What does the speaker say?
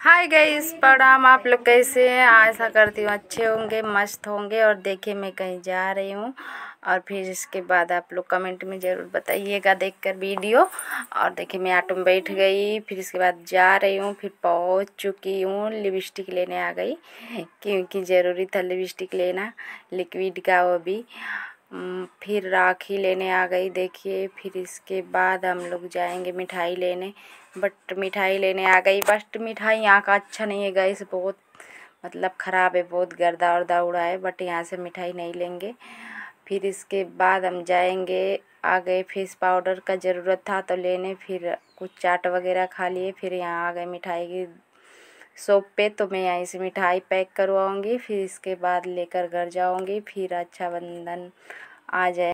Hi guys प्रणाम, आप लोग कैसे हैं? आशा करती हूँ अच्छे होंगे, मस्त होंगे और देखिए मैं कहीं जा रही हूँ। और फिर इसके बाद आप लोग कमेंट में ज़रूर बताइएगा देखकर वीडियो और देखिए मैं ऑटो में बैठ गई, फिर इसके बाद जा रही हूँ, फिर पहुँच चुकी हूँ। लिपस्टिक लेने आ गई, क्योंकि ज़रूरी था लिपस्टिक लेना लिक्विड का वो भी। फिर राखी लेने आ गई। देखिए, फिर इसके बाद हम लोग जाएँगे मिठाई लेने। बट मिठाई लेने आ गई। बट मिठाई यहाँ का अच्छा नहीं है गैस बहुत मतलब ख़राब है, बहुत गर्दा वर्दा उड़ा है। बट यहाँ से मिठाई नहीं लेंगे। फिर इसके बाद हम जाएँगे। आ गए फेस पाउडर का ज़रूरत था तो लेने। फिर कुछ चाट वगैरह खा लिए। फिर यहाँ आ गए मिठाई की शॉप पे तो मैं यहीं से मिठाई पैक करवाऊँगी, फिर इसके बाद लेकर घर जाऊँगी, फिर रक्षाबंधन आ जाए।